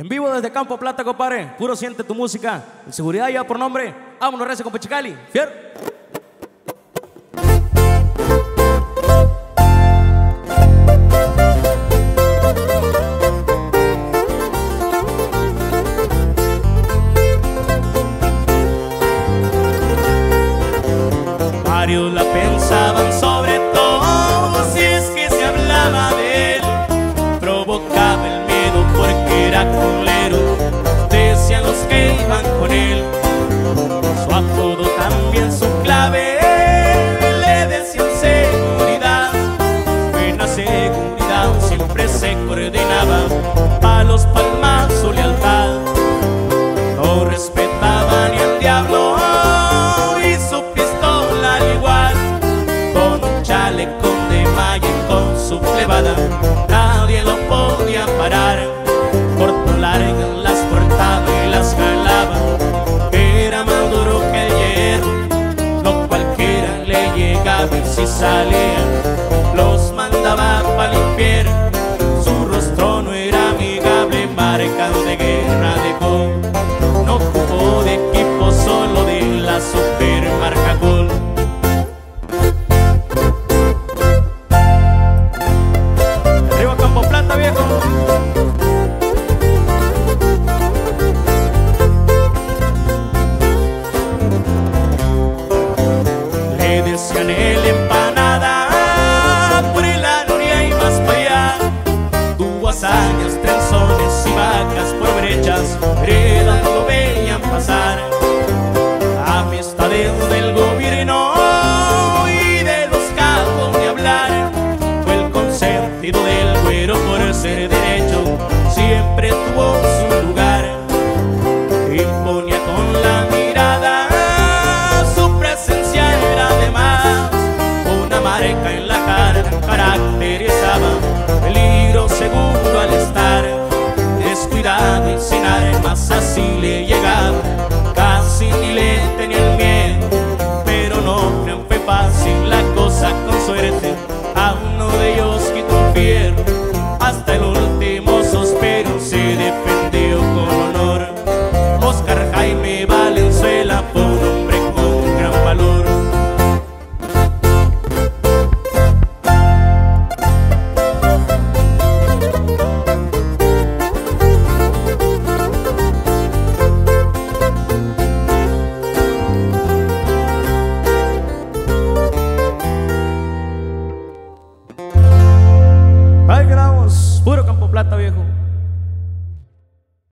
En vivo desde Campo Plata, compadre. Puro siente tu música. Seguridad ya por nombre. Vámonos, Recio con Pechicali. Fier. Varios la pensaban sobre Su apodo también su clave, le decían seguridad. Buena seguridad siempre se coordinaba, palos, su lealtad. No respetaba ni al diablo y su pistola al igual. Con un chaleco de malla y con su plebada, nadie lo y si salía, los mandaba para el infierno. Su rostro no era amigable, marcado de guerra dejó. No jugó de equipo, solo de la supermarca Decían el empanada, por la noria y más para allá. Tuvo hazañas, trenzones y vacas por brechas, heredas lo veían pasar. Amistades del gobierno y de los cabos de hablar. Fue el consentido del güero por ser derecho, armas así le le Valgraos, puro Campo Plata, viejo.